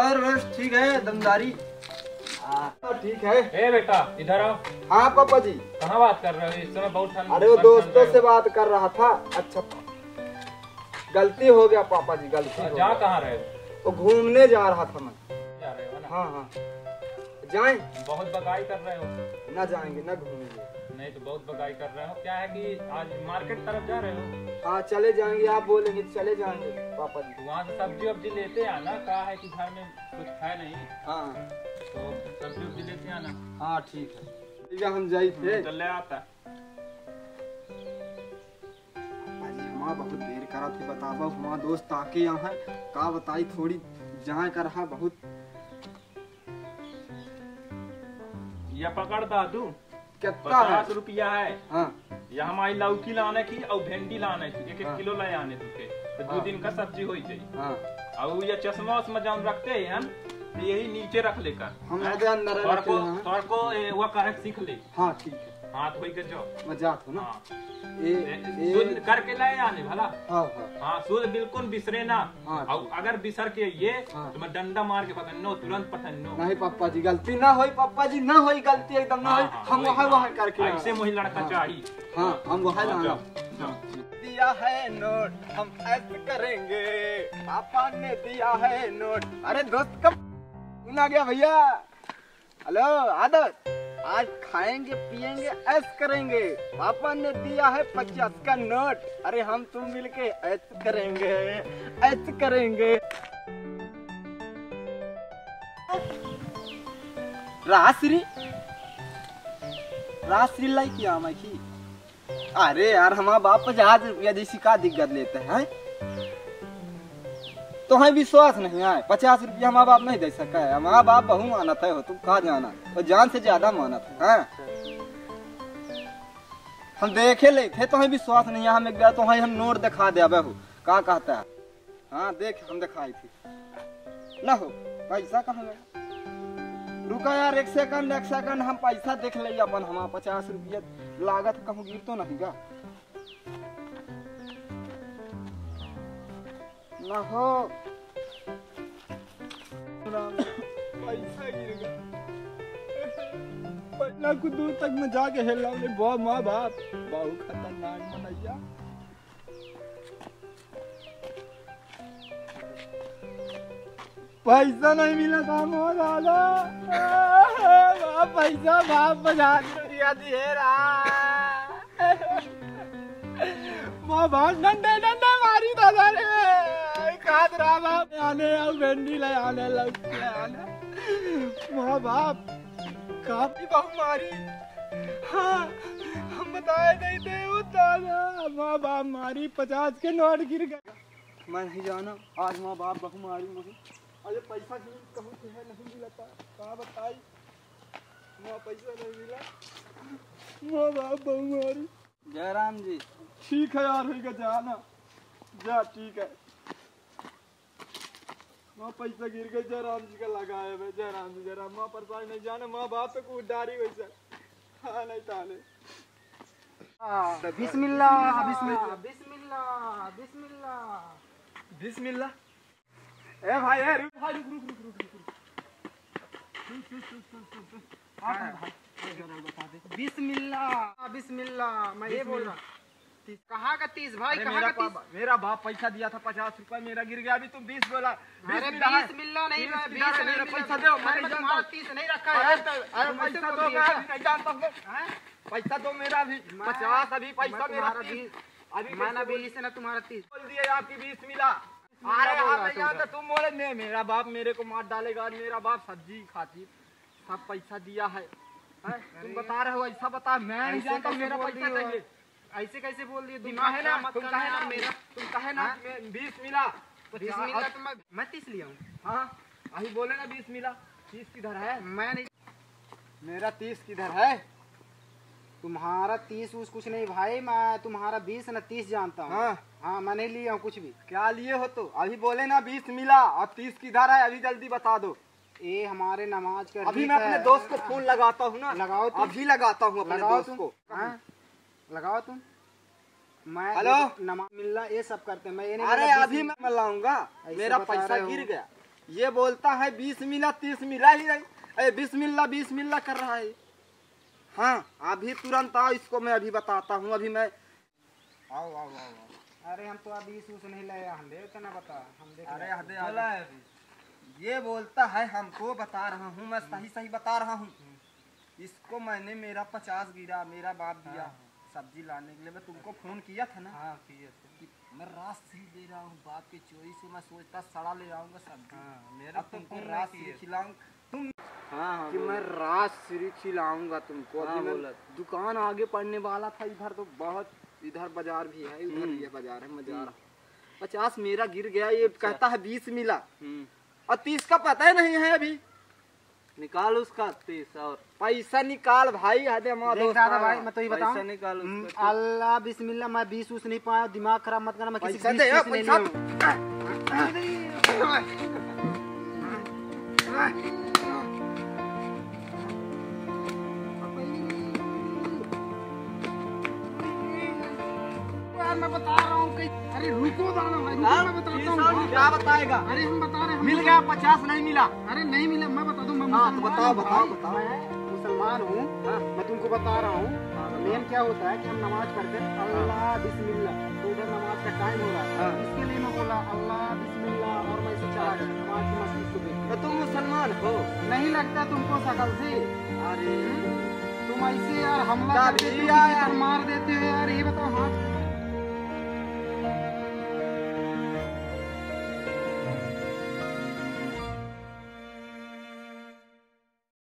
और बस ठीक है दमदारी। हाँ ठीक है। ए बेटा इधर आओ। हाँ पापा जी। कहाँ बात कर रहे हो? इस समय बहुत ठंड अरे वो दोस्तों से बात कर रहा था। अच्छा गलती हो गया पापा जी गलती है। जा कहाँ रहे हो? वो घूमने जा रहा था मैं। जा रहे हो ना? हाँ हाँ। जाएँ। बहुत बगाई कर रहे हो। ना जाएँगे ना घूमेंगे। नहीं तो बहुत बगाई कर रहे हो। क्या है कि आज मार्केट तरफ़ जा रहे हो? हाँ चले जाएँगे आप बोलेंगे तो चले जाएँगे पापा जी। वहाँ से सब्ज़ी वब्जी लेते आना कहा है कि घर में कुछ है नहीं। हाँ। तो सब्ज़ी वब्जी लेते आना। हाँ ठीक है। ठीक है हम जाई थे तो ले आता हमारा बहुत देर करा थे बताबो हमारा दोस्त आके यहाँ का बताई थोड़ी जहाँ कर रहा बहुत। ये पकड़ दादू। कितना पचास रुपया है। यह ये हमारी लौकी लाने की और भिंडी लाने की एक एक हाँ। किलो ले आने तुके तो दो हाँ। दिन का सब्ज़ी हो जाए हाँ। और ये चश्मा उसमें जान रखते हैं हम तो यही नीचे रख लेकर। हम अंदर तोड़ को वो करे सीख ले। हाँ ठीक है। हाथ धोई के जाओ। मज़ाक हो ना? हाँ। ए, ए, करके लाए आने भला हाँ हाँ। हाँ बिल्कुल बिसरे ना। हाँ, और अगर बिसर के ये हाँ। तो मैं डंडा मार के पकड़नो तुरंत नहीं पापा जी गलती ना होई पापा जी ना होई गलती एकदम ना होई। हम वहाँ वहाँ करके ऐसे मुझे लड़का हाँ। चाहिए। हाँ हम वहाँ जाना। दिया है नोट हम ऐसे करेंगे। पापा ने दिया है नोट। अरे दोस्त कब सुन गया भैया। हेलो आदत। आज खाएँगे पिएँगे ऐस करेंगे। पापा ने दिया है पचास का नोट। अरे हम तुम मिलके ऐस करेंगे ऐस करेंगे। राश्री राश्री लाई क्या मैं अरे यार, हमारा बाप पचास रुपया जैसी का दिक्कत लेते हैं। तो हमें विश्वास नहीं है पचास रुपया हमारा बाप नहीं दे सका है हमारा बाप बहु मानत है, हो तुम कहा जाना? और जान से ज़्यादा मानत है हाँ? हम देखे ले थे तो हमें विश्वास नहीं है, हम एक बार तो हमें हम नोट दिखा दे हो। का कहता है? हाँ देख, हम दिखाई थी। ना हो, पैसा कहाँ गया रुका यार, एक सेकंड एक सेकंड, हम पैसा देख ले अपन हमारा पचास रुपया लागत कहूँ गिर तो नहीं गा। हो कुछ दूर तक मैं जाके हेल रहा हूँ माँ बाप बहुत खतरनाक मनैया पैसा नहीं मिला था मोह दादा पैसा बाप बजा दिया दे रहा माँ बाप डंडे डंडे मारी दादा ने खाद रहा आने और भिंडी ले आने लग आने। माँ बाप काफ़ी बहु मारी हाँ हम बताए नहीं थे वो दादा माँ बाप मारी पचास के नोट गिर गए। मैं नहीं जाना आज माँ बाप बहु मारी मुझे। अरे पैसा गिर कहूँ से है नहीं मिला कहाँ बताई? माँ पैसा नहीं मिला। माँ बाप बहु मारी जयराम जी। ठीक है यार जाना। जा ठीक है। माँ पैसा गिर गए जयराम जी का लगाए मैं जयराम जी जयराम। माँ परेशान नहीं जाने माँ बाप पे कुछ डारी वैसे हाँ नहीं ताले बिस्मिल्लाह बिस्मिल्लाह बिस्मिल्लाह बिस्मिल्लाह। बिस्मिल्लाह। ए भाई ए रुक भाई रुक रुक रुक रुक रुक। बिस्मिल्लाह बिस्मिल्लाह मैं ये बोल रहा कहाँ का तीस भाई कहाँ मेरा का तीस बाप मेरा बाप पैसा दिया था पचास रुपया मेरा गिर गया अभी तुम बीस बोला। बीस मिलना नहीं मैं पैसा दो मैं मैं। तीस नहीं रखा है। तो- पैसा बोल दो दिए अभी नहीं जानता हूँ। पैसा दो मेरा भी पचास अभी पैसा मेरा तीस। अभी मैंने कैसे बीस ना तुम्हारा तीस। बोल दिए आपकी बीस मिला। अरे रहा नहीं तुम बोले नहीं मेरा बाप मेरे को मार डालेगा मेरा बाप सब्ज़ी खाती सब पैसा दिया है। तुम बता रहे हो ऐसा बता मैं नहीं जानता मेरा पैसा चाहिए। ऐसे कैसे बोल दिए? दिमाग कहे ना तुम कहे ना मेरा तुम कहे ना हाँ? बीस मिला। बीस मिला तो मैं मैं तीस लिया हूँ। हाँ? अभी बोले ना बीस मिला। तीस किधर है? मैं नहीं मेरा तीस किधर है? तुम्हारा तीस उस कुछ नहीं भाई मैं तुम्हारा बीस न तीस जानता हूँ। हाँ। हाँ मैं नहीं लिया हूँ कुछ भी। क्या लिए हो तो? अभी बोले ना बीस मिला और तीस किधर है? अभी जल्दी बता दो। ये हमारे नमाज़ का अभी मैं अपने दोस्त को फ़ोन लगाता हूँ ना। लगाओ। अभी लगाता हूँ अपने दोस्त को। हाँ? लगाओ तुम। मैं हेलो? नमाज़ मिलना ये सब करते हैं। मैं ये नहीं अरे अभी मैं लाऊँगा मेरा पैसा गिर गया। ये बोलता है बीस मिला तीस मिला ही नहीं। अरे बीस मिला बीस मिला कर रहा है। हाँ अभी तुरंत आओ इसको मैं अभी बताता हूँ अभी मैं आओ आओ आओ अरे हम तो अभी उस नहीं लाए। हम देख ना बता। हम देख अरे हदे बोला है अभी ये बोलता है हमको बता रहा हूँ मैं सही सही बता रहा हूँ। इसको मैंने मेरा पचास गिरा मेरा बाप दिया। सब्ज़ी लाने के लिए मैं तुमको फ़ोन किया था ना हाँ किए थे। कि मैं रात से ही दे रहा हूँ बाप की चोरी से मैं सोचता सड़ा ले आऊँगा सब्ज़ी। हाँ मेरा तुमको फ़ोन रात नहीं से तुम हाँ हाँ कि मैं रात से खिलाऊँगा तुमको। हाँ, मैं दुकान आगे पड़ने वाला था इधर तो बहुत इधर बाज़ार भी है उधर भी है बाज़ार है मज़ा रहा पचास मेरा गिर गया ये कहता है बीस मिला। हम्म। और तीस का पता ही नहीं है अभी। निकाल उसका तीस और पैसा निकाल भाई हदे देख दादा भाई मैं तो ही बताऊँ। पैसा निकाल हम्म, उसका। अल्लाह बिस्मिल्लाह मैं बीस उस नहीं पाया दिमाग खराब मत करना मैं किसी बीस तीस नहीं पैसा। हूँ। मैं बता रहा हूँ अरे रुको दादा भाई रुको, मैं बताता हूँ। क्या बताएगा? अरे हम बता रहे हैं मिल गया पचास नहीं मिला। अरे नहीं मिला मैं बता दूँ हाँ, तो बताओ, बताओ, बताओ। मैं मुसलमान हूँ मैं तुमको बता रहा हूँ मेन क्या होता है कि हम नमाज़ पढ़ते हैं अल्लाह बिस्मिल्लाह। तो उधर नमाज़ का टाइम हो रहा है। हाँ। इसके लिए मैं बोला अल्लाह बिस्मिल्लाह और मैं इसे चला गया नमाज़ की मस्जिद को देख। तो तुम मुसलमान हो। नहीं लगता तुमको शकल से? अरे। तुम ऐसे यार हमला करते हो किसी मार देते हो यार ये बताओ हाथ